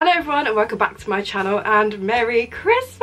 Hello everyone and welcome back to my channel and Merry Christmas!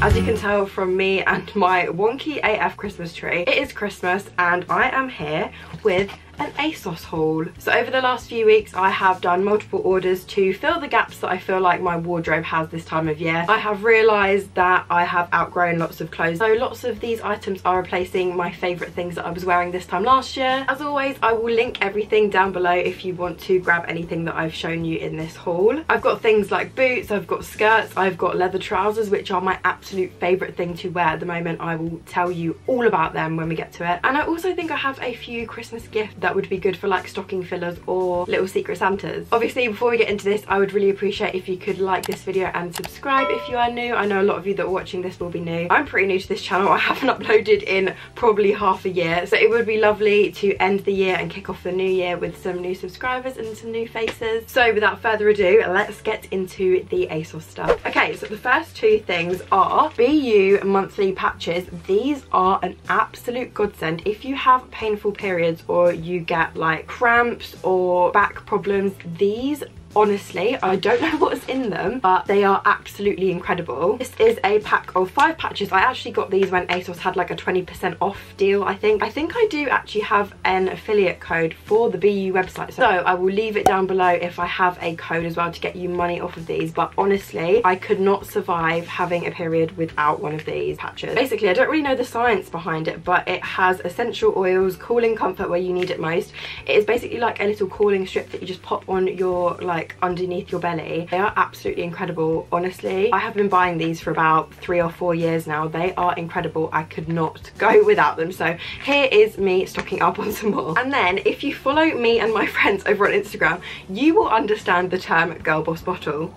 As you can tell from me and my wonky AF Christmas tree, it is Christmas and I am here with an ASOS haul. So over the last few weeks I have done multiple orders to fill the gaps that I feel like my wardrobe has this time of year. I have realised that I have outgrown lots of clothes so lots of these items are replacing my favourite things that I was wearing this time last year. As always I will link everything down below if you want to grab anything that I've shown you in this haul. I've got things like boots, I've got skirts, I've got leather trousers which are my absolute favourite thing to wear at the moment. I will tell you all about them when we get to it. And I also think I have a few Christmas gifts that would be good for like stocking fillers or little secret Santas. Obviously before we get into this I would really appreciate if you could like this video and subscribe if you are new. I know a lot of you that are watching this will be new. I'm pretty new to this channel. I haven't uploaded in probably half a year so it would be lovely to end the year and kick off the new year with some new subscribers and some new faces. So without further ado let's get into the ASOS stuff. Okay so the first two things are BeYou monthly patches. These are an absolute godsend if you have painful periods or you get like cramps or back problems these honestly i don't know what's in them but they are absolutely incredible. This is a pack of five patches. I actually got these when asos had like a 20 percent off deal i think. I think i do actually have an affiliate code for the BeYou website so i will leave it down below if i have a code as well to get you money off of these but honestly i could not survive having a period without one of these patches. Basically i don't really know the science behind it but it has essential oils cooling comfort where you need it most. It is basically like a little cooling strip that you just pop on your like like underneath your belly. They are absolutely incredible, honestly. I have been buying these for about three or four years now. They are incredible. I could not go without them. So here is me stocking up on some more. And then if you follow me and my friends over on Instagram, you will understand the term girl boss bottle.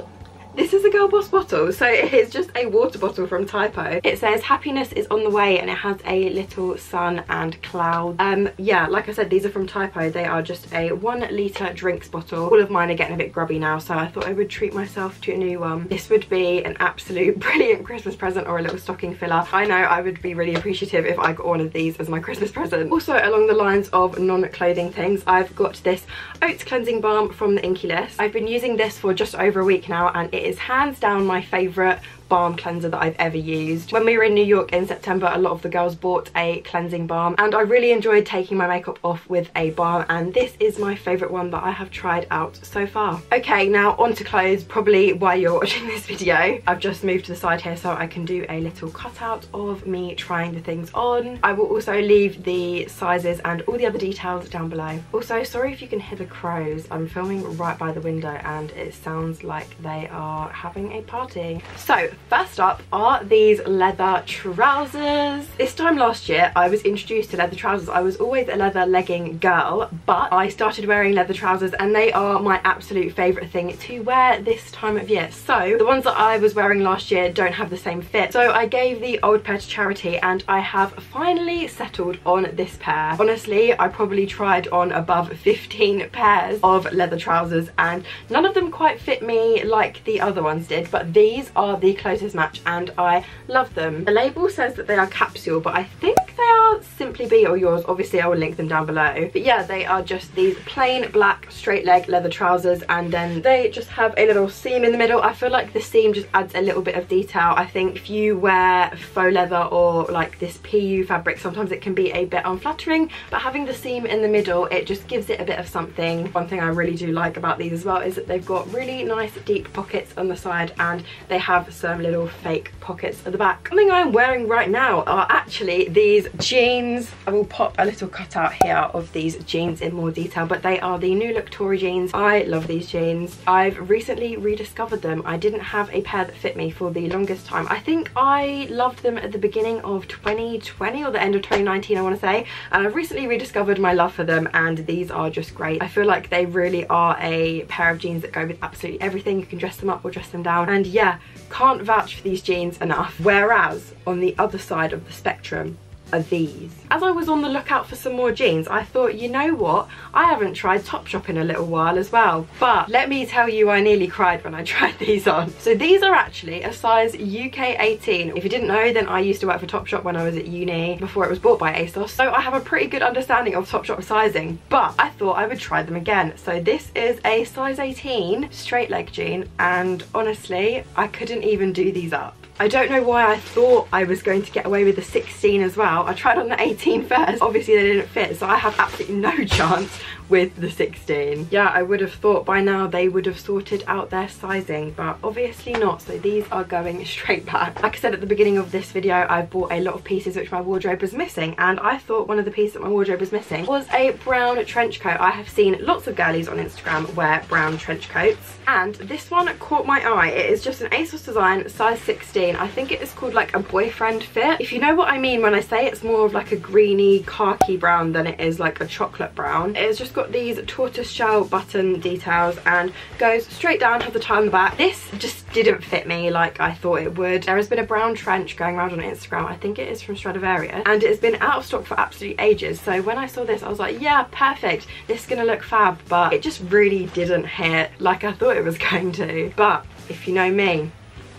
This is a Girl Boss bottle, so it is just a water bottle from Typo. It says happiness is on the way and it has a little sun and cloud. Um, yeah, like I said, these are from Typo. They are just a one litre drinks bottle. All of mine are getting a bit grubby now, so I thought I would treat myself to a new one. This would be an absolute brilliant Christmas present or a little stocking filler. I know I would be really appreciative if I got one of these as my Christmas present. Also, along the lines of non-clothing things, I've got this Oats Cleansing Balm from the Inkey List. I've been using this for just over a week now and it is hands down my favourite balm cleanser that I've ever used. When we were in New York in September, a lot of the girls bought a cleansing balm and I really enjoyed taking my makeup off with a balm and this is my favourite one that I have tried out so far. Okay, now on to clothes, probably while you're watching this video. I've just moved to the side here so I can do a little cutout of me trying the things on. I will also leave the sizes and all the other details down below. Also, sorry if you can hear the crows. I'm filming right by the window and it sounds like they are having a party. So First up are these leather trousers. This time last year I was introduced to leather trousers. I was always a leather legging girl but I started wearing leather trousers and they are my absolute favourite thing to wear this time of year. So the ones that I was wearing last year don't have the same fit. So I gave the old pair to charity and I have finally settled on this pair. Honestly I probably tried on above 15 pairs of leather trousers and none of them quite fit me like the other ones did but these are the closest match and I love them. The label says that they are capsule but I think they are Simply Be or yours. Obviously I will link them down below. But yeah they are just these plain black straight leg leather trousers and then they just have a little seam in the middle. I feel like the seam just adds a little bit of detail. I think if you wear faux leather or like this PU fabric sometimes it can be a bit unflattering but having the seam in the middle it just gives it a bit of something. One thing I really do like about these as well is that they've got really nice deep pockets on the side and they have some little fake pockets at the back. Something I'm wearing right now are actually these jeans. I will pop a little cutout here of these jeans in more detail, but they are the New Look Tori jeans. I love these jeans. I've recently rediscovered them. I didn't have a pair that fit me for the longest time. I think I loved them at the beginning of 2020 or the end of 2019, I want to say. And I've recently rediscovered my love for them and these are just great. I feel like they really are a pair of jeans that go with absolutely everything. You can dress them up or dress them down. And yeah, can't vouch for these jeans enough. Whereas on the other side of the spectrum, are these. As I was on the lookout for some more jeans, I thought, you know what? I haven't tried Topshop in a little while as well. But let me tell you, I nearly cried when I tried these on. So these are actually a size UK 18. If you didn't know, then I used to work for Topshop when I was at uni before it was bought by ASOS. So I have a pretty good understanding of Topshop sizing, but I thought I would try them again. So this is a size 18 straight leg jean and honestly, I couldn't even do these up. I don't know why I thought I was going to get away with the 16 as well. I tried on the 18 first. Obviously they didn't fit, so I have absolutely no chance with the 16. Yeah, I would have thought by now they would have sorted out their sizing, but obviously not. So these are going straight back. Like I said at the beginning of this video, I bought a lot of pieces which my wardrobe was missing. And I thought one of the pieces that my wardrobe was missing was a brown trench coat. I have seen lots of girlies on Instagram wear brown trench coats. And this one caught my eye. It is just an ASOS design, size 16. I think it is called like a boyfriend fit. If you know what I mean when I say it's more of like a greeny khaki brown than it is like a chocolate brown. It's just got these tortoise shell button details and goes straight down, has the tie on the back. This just didn't fit me like I thought it would. There has been a brown trench going around on Instagram. I think it is from Stradivarius and it's been out of stock for absolutely ages. So when I saw this, I was like, yeah, perfect. This is gonna look fab, but it just really didn't hit like I thought it was going to. But if you know me,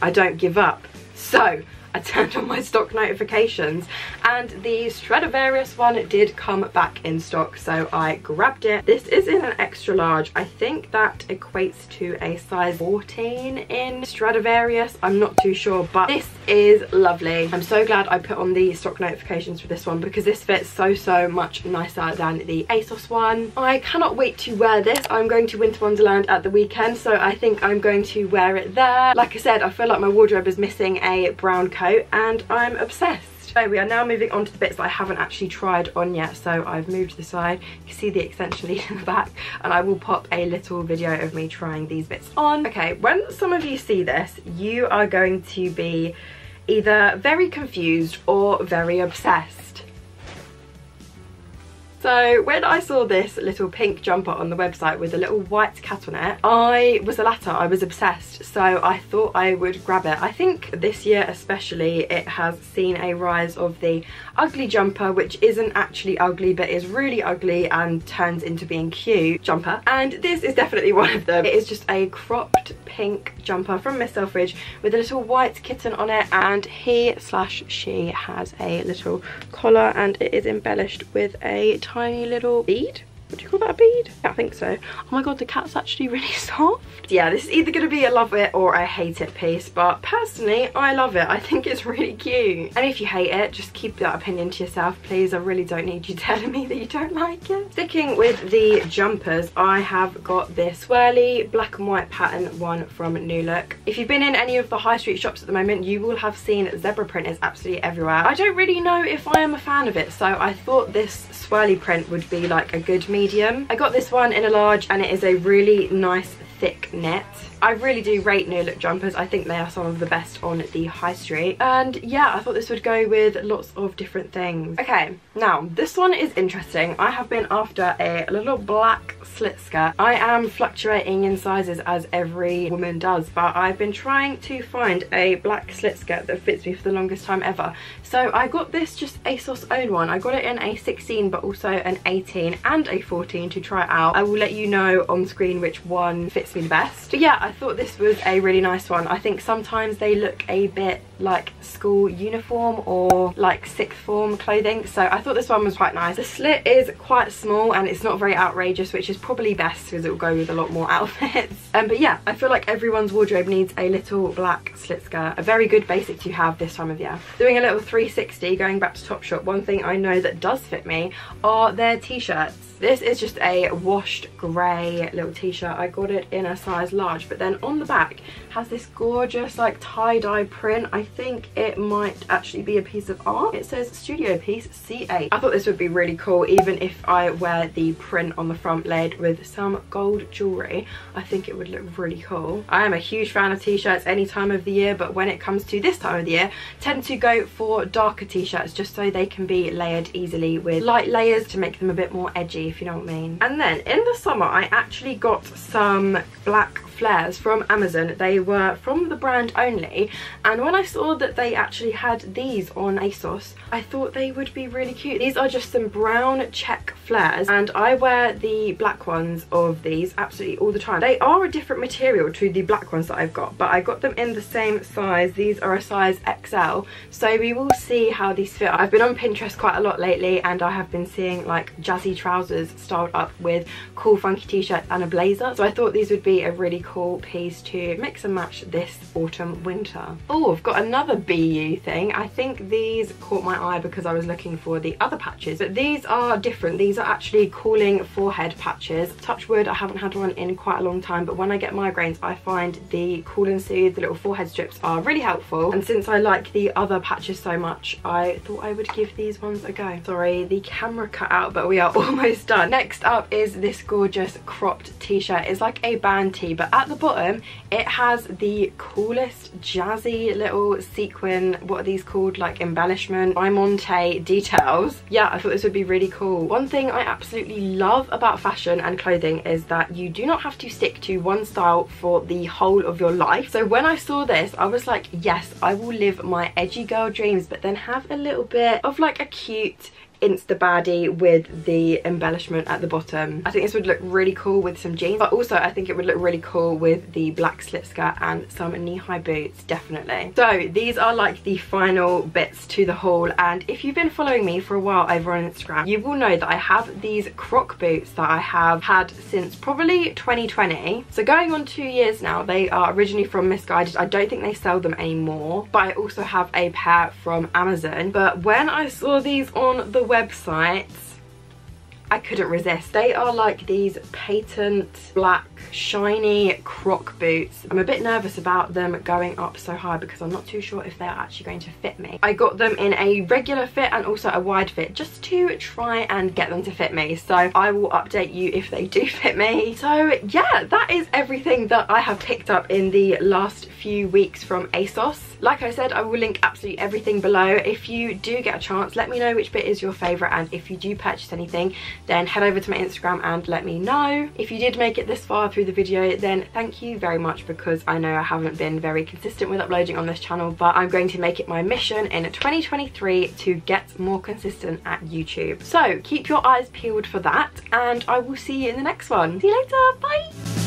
I don't give up. So I turned on my stock notifications and the Stradivarius one did come back in stock so I grabbed it. This is in an extra large. I think that equates to a size 14 in Stradivarius. I'm not too sure but this is lovely. I'm so glad I put on the stock notifications for this one because this fits so so much nicer than the ASOS one. I cannot wait to wear this. I'm going to Winter Wonderland at the weekend so I think I'm going to wear it there. Like I said I feel like my wardrobe is missing a brown coat coat and I'm obsessed. So we are now moving on to the bits that I haven't actually tried on yet. So I've moved to the side. You can see the extension lead in the back and I will pop a little video of me trying these bits on. Okay, when some of you see this, you are going to be either very confused or very obsessed so when I saw this little pink jumper on the website with a little white cat on it, I was the latter, I was obsessed. So I thought I would grab it. I think this year especially it has seen a rise of the ugly jumper, which isn't actually ugly but is really ugly and turns into being cute jumper. And this is definitely one of them. It is just a cropped pink jumper from Miss Selfridge with a little white kitten on it and he slash she has a little collar and it is embellished with a tiny little bead would you call that a bead? Yeah, I think so. Oh my god, the cat's actually really soft. Yeah, this is either going to be a love it or a hate it piece, but personally, I love it. I think it's really cute. And if you hate it, just keep that opinion to yourself, please. I really don't need you telling me that you don't like it. Sticking with the jumpers, I have got this swirly black and white pattern one from New Look. If you've been in any of the high street shops at the moment, you will have seen zebra print is absolutely everywhere. I don't really know if I am a fan of it, so I thought this swirly print would be like a good medium. I got this one in a large and it is a really nice thick knit. I really do rate New Look jumpers. I think they are some of the best on the high street. And yeah, I thought this would go with lots of different things. Okay, now this one is interesting. I have been after a little black slit skirt. I am fluctuating in sizes as every woman does, but I've been trying to find a black slit skirt that fits me for the longest time ever. So I got this just ASOS own one. I got it in a 16 but also an 18 and a 14 to try out. I will let you know on screen which one fits me the best. But yeah, thought this was a really nice one. I think sometimes they look a bit like school uniform or like sixth form clothing so I thought this one was quite nice. The slit is quite small and it's not very outrageous which is probably best because it will go with a lot more outfits. Um, but yeah I feel like everyone's wardrobe needs a little black slit skirt. A very good basic to have this time of year. Doing a little 360 going back to Topshop one thing I know that does fit me are their t-shirts. This is just a washed grey little t-shirt. I got it in a size large, but then on the back has this gorgeous like tie-dye print. I think it might actually be a piece of art. It says studio piece C8. I thought this would be really cool even if I wear the print on the front laid with some gold jewellery. I think it would look really cool. I am a huge fan of t-shirts any time of the year, but when it comes to this time of the year, tend to go for darker t-shirts just so they can be layered easily with light layers to make them a bit more edgy if you know what I mean. And then in the summer, I actually got some black flares from Amazon. They were from the brand only. And when I saw that they actually had these on ASOS, I thought they would be really cute. These are just some brown check flares and I wear the black ones of these absolutely all the time. They are a different material to the black ones that I've got, but I got them in the same size. These are a size XL, so we will see how these fit. I've been on Pinterest quite a lot lately and I have been seeing like jazzy trousers styled up with cool funky t-shirts and a blazer. So I thought these would be a really cool piece to mix and match this autumn winter. Oh, I've got another BeYou thing. I think these caught my eye because I was looking for the other patches, but these are different. These are actually cooling forehead patches. Touch wood, I haven't had one in quite a long time, but when I get migraines, I find the Cool and Soothe, the little forehead strips are really helpful. And since I like the other patches so much, I thought I would give these ones a go. Sorry, the camera cut out, but we are almost done. Next up is this gorgeous cropped t-shirt. It's like a band tee, but at the bottom, it has the coolest jazzy little sequin, what are these called? Like embellishment, diamante details. Yeah, I thought this would be really cool. One thing I absolutely love about fashion and clothing is that you do not have to stick to one style for the whole of your life. So when I saw this, I was like, yes, I will live my edgy girl dreams, but then have a little bit of like a cute insta baddie with the embellishment at the bottom. I think this would look really cool with some jeans, but also I think it would look really cool with the black slip skirt and some knee-high boots, definitely. So these are like the final bits to the haul, and if you've been following me for a while over on Instagram, you will know that I have these croc boots that I have had since probably 2020. So going on two years now, they are originally from Missguided. I don't think they sell them anymore, but I also have a pair from Amazon. But when I saw these on the websites I couldn't resist. They are like these patent black shiny croc boots. I'm a bit nervous about them going up so high because I'm not too sure if they're actually going to fit me. I got them in a regular fit and also a wide fit just to try and get them to fit me. So I will update you if they do fit me. So yeah, that is everything that I have picked up in the last few weeks from ASOS. Like I said, I will link absolutely everything below. If you do get a chance, let me know which bit is your favourite and if you do purchase anything, then head over to my Instagram and let me know. If you did make it this far through the video, then thank you very much because I know I haven't been very consistent with uploading on this channel, but I'm going to make it my mission in 2023 to get more consistent at YouTube. So keep your eyes peeled for that and I will see you in the next one. See you later, bye!